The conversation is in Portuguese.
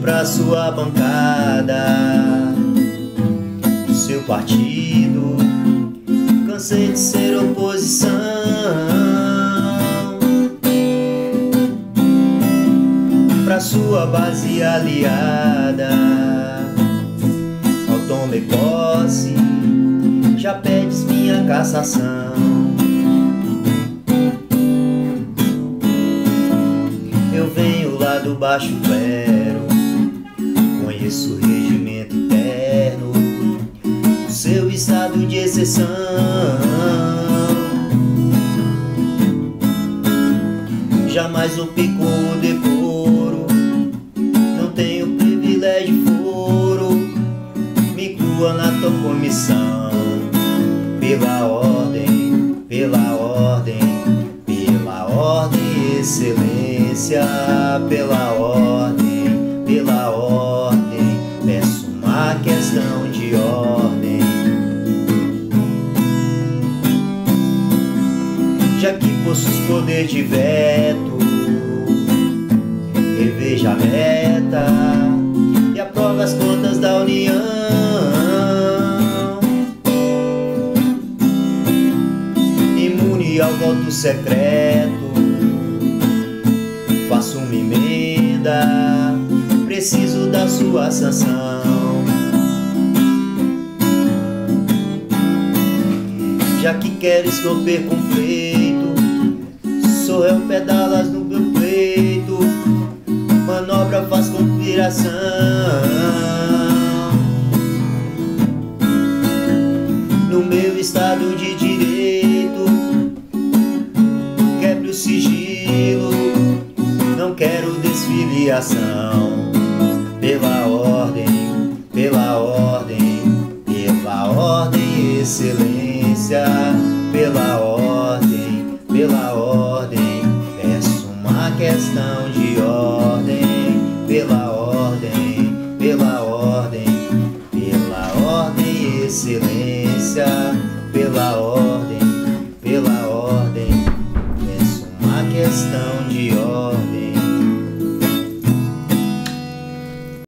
pra sua bancada do seu partido. Cansei de ser oposição. Pra sua base aliada, ao tome posse, já pedes minha cassação. Eu venho lá do baixo clero, conheço o regimento interno, o seu estado de exceção. Jamais o pico o decoro, não tenho privilégio foro, me inclua na tua comissão, pela ordem, pela ordem, pela ordem, excelência, pela ordem, pela ordem, uma questão de ordem. Já que possuis poder de veto, reveja a meta e aprova as contas da União. Imune ao voto secreto, faço uma emenda, preciso da sua sanção. Já que queres romper conflito, sou eu pedalas no meu peito, manobra faz conspiração. No meu estado de direito, quebre o sigilo, não quero desfiliação. Pela excelência, pela ordem, pela ordem, peço uma questão de ordem, pela ordem, pela ordem, pela ordem, excelência, pela ordem, pela ordem, peço uma questão